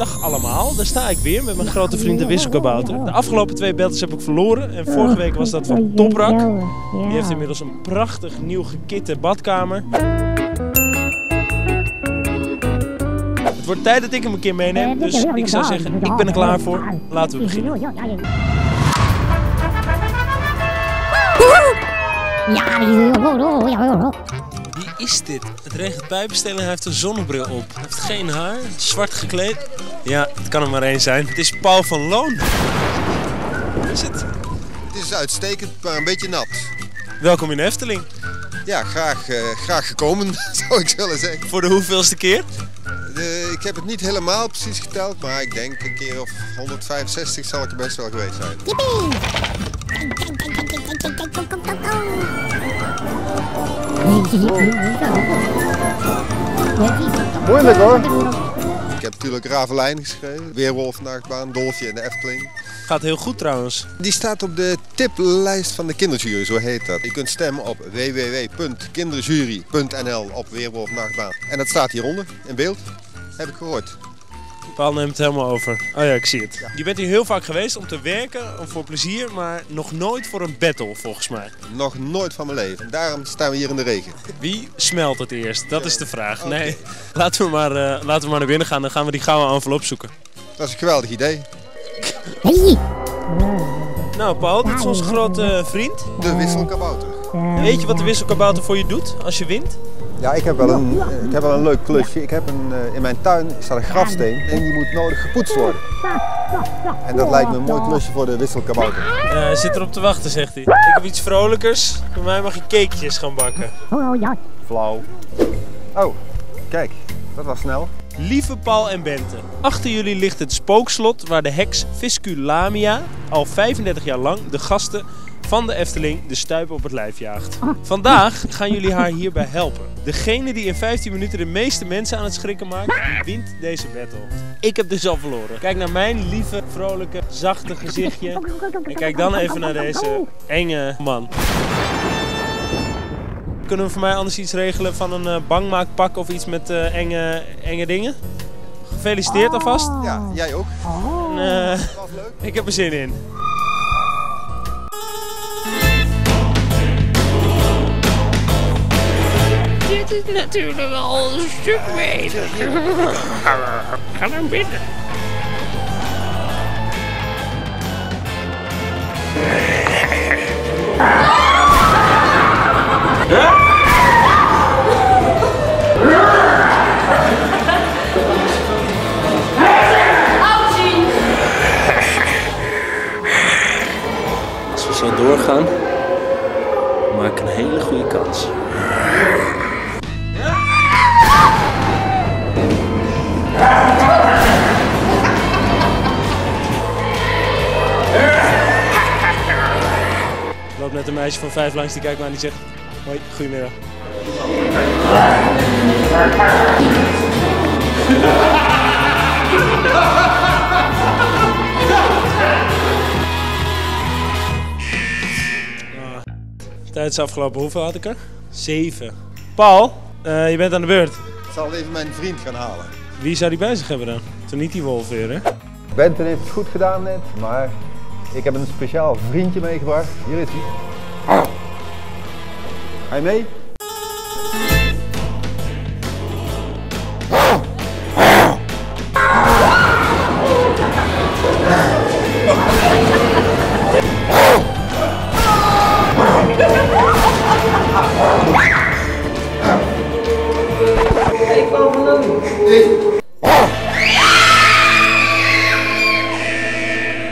Dag allemaal, daar sta ik weer met mijn grote vriend de Wisselkabouter. De afgelopen twee battles heb ik verloren en vorige week was dat van Toprak. Die heeft inmiddels een prachtig nieuw gekitte badkamer. Het wordt tijd dat ik hem een keer meeneem, dus ik zou zeggen, ik ben er klaar voor. Laten we beginnen. Wie is dit? Het regent pijpenstelen en hij heeft een zonnebril op. Hij heeft geen haar, zwart gekleed. Ja, het kan er maar één zijn. Het is Paul van Loon. Hoe is het? Het is uitstekend, maar een beetje nat. Welkom in de Efteling. Ja, graag, eh, graag gekomen, zou ik willen zeggen. Voor de hoeveelste keer? De, ik heb het niet helemaal precies geteld, maar ik denk een keer of 165 zal ik er best wel geweest zijn. Moeilijk hoor. Ik heb natuurlijk Ravelijn geschreven, Weerwolf, Nachtbaan, Dolfje en de Efteling. Gaat heel goed trouwens. Die staat op de tiplijst van de kinderjury, zo heet dat. Je kunt stemmen op www.kinderjury.nl op Weerwolf, Nachtbaan. En dat staat hieronder, in beeld. Heb ik gehoord. Paul neemt het helemaal over. Oh ja, ik zie het. Je bent hier heel vaak geweest om te werken, om voor plezier, maar nog nooit voor een battle volgens mij. Nog nooit van mijn leven. Daarom staan we hier in de regen. Wie smelt het eerst? Dat is de vraag. Nee, laten we, maar, eh, laten we maar naar binnen gaan. Dan gaan we die gouden envelop zoeken. Dat is een geweldig idee. Nou Paul, dit is onze grote vriend. De wisselkabouter. Weet je wat de wisselkabouter voor je doet als je wint? Ja, ik heb wel een, ik heb wel een leuk klusje. Ik heb een, eh, in mijn tuin staat een grafsteen en die moet nodig gepoetst worden. En dat lijkt me een mooi klusje voor de wisselkabouter. Eh, Hij zit erop te wachten, zegt hij. Ik heb iets vrolijkers. Voor mij mag je cakejes gaan bakken. Flauw. Oh, kijk, dat was snel. Lieve Paul en Bente, achter jullie ligt het spookslot waar de heks Visculamia al 35 jaar lang de gasten van de Efteling de stuip op het lijf jaagt. Vandaag gaan jullie haar hierbij helpen. Degene die in 15 minuten de meeste mensen aan het schrikken maakt, die wint deze battle. Ik heb dus al verloren. Kijk naar mijn lieve, vrolijke, zachte gezichtje. En kijk dan even naar deze enge man. Kunnen we voor mij anders iets regelen van een eh, bangmaakpak of iets met eh, enge, enge dingen? Gefeliciteerd alvast. Ja, jij ook. En, eh, ik heb er zin in. Dit is natuurlijk al een stuk beter. Ga naar binnen. Als we zo doorgaan, maak ik een hele goede kans. Net een meisje van vijf langs die kijkt me aan en die zegt... Hoi, goedemiddag. Tijd is afgelopen. Hoeveel had ik er? Zeven. Paul, eh, je bent aan de beurt. Ik zal even mijn vriend gaan halen. Wie zou die bij zich hebben dan? Toen niet die wolf weer, hè? Bente heeft het goed gedaan net, maar ik heb een speciaal vriendje meegebracht. Hier is hij. Ga je mee?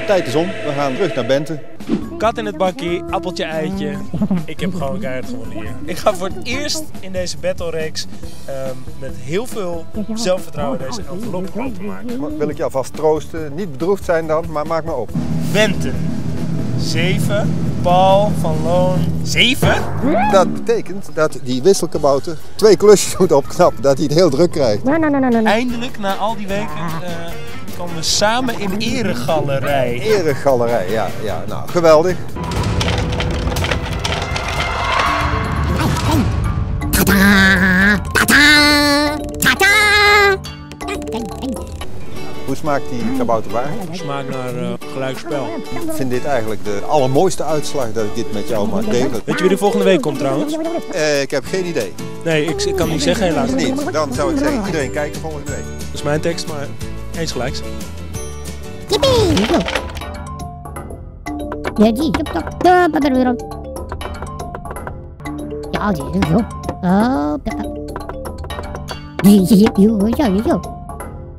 Tijd is om. We gaan terug naar Bente. Kat in het bakkie, appeltje, eitje. Ik heb gewoon keihard gewonnen hier. Ik ga voor het eerst in deze battle reeks ehm, met heel veel zelfvertrouwen deze envelop openmaken. Wil ik je alvast troosten. Niet bedroefd zijn dan, maar maak maar op. Bente. 7. Paul van Loon. 7? Dat betekent dat die wisselkabouter twee klusjes moet opknappen, dat hij het heel druk krijgt. Eindelijk, na al die weken, eh, kan we samen in Eregalerij. Eregalerij, ja. ja. Nou, geweldig. Hoe smaakt die kabouterwagen? Smaakt naar uh. Ik vind dit eigenlijk de allermooiste uitslag dat ik dit met jou mag delen. Weet je wie er volgende week komt trouwens? Eh, ik heb geen idee. Nee, ik, ik kan niet zeggen helaas. Niet. Dan zou ik zeggen, iedereen kijkt volgende week. Dat is mijn tekst, maar... Eens gelijks. Jippie! Ja, die. Top, top. Ja, dat er weer. Ja, die. Zo. Oh, dat. Ja, ja, ja. Ja, ja.